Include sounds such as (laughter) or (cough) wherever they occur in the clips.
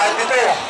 诶没事了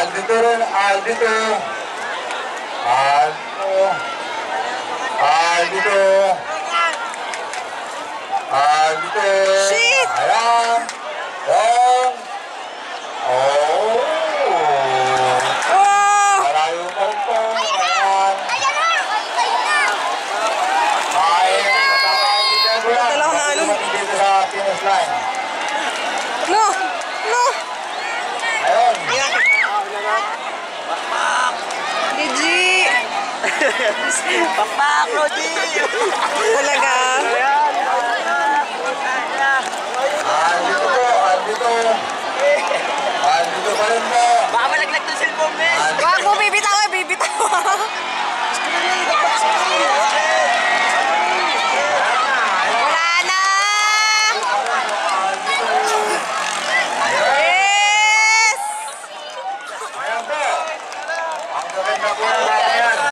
Ah, dito rin. Ah, dito. Ah, (laughs) Papako, G! Talaga? Andito po, andito. Andito pa rin po. Baka malaglag ng cellphone, man. Eh. Wag mo, bibitaw, eh, bibitaw. (laughs)